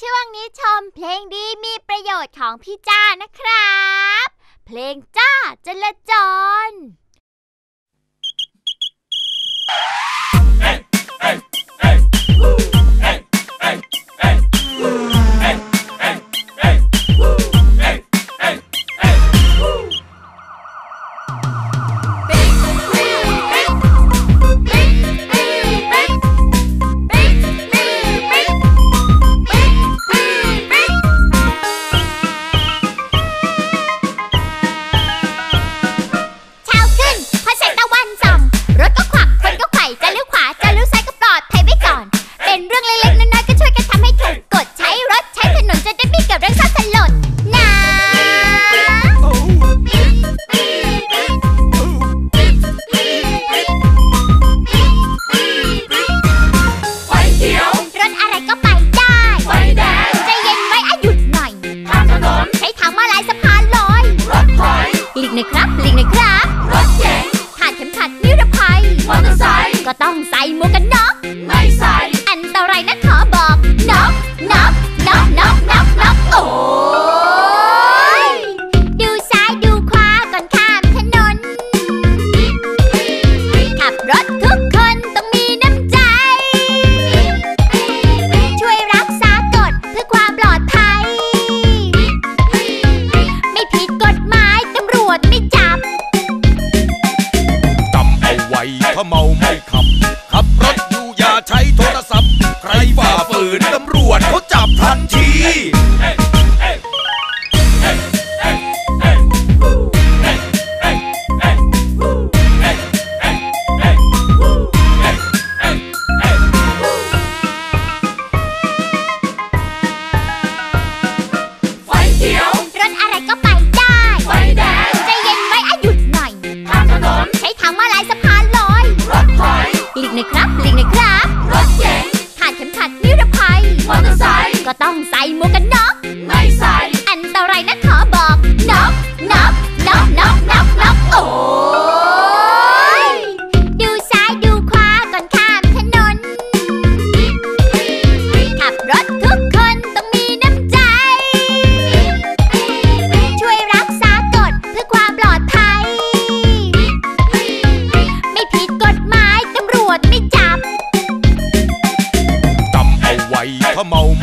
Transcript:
ช่วงนี้ชมเพลงดีมีประโยชน์ของพี่จ้านะครับ เพลงจ้าจลจร หน่ยครับลีกหน่ยครับรถเก๋งขาดเข็มขัดนิรภัยมอเตอร์ไซค์ก็ต้องใส่หมวกกันน็อก Come on, Mike. 我都使，我東使冇緊囉。Come on,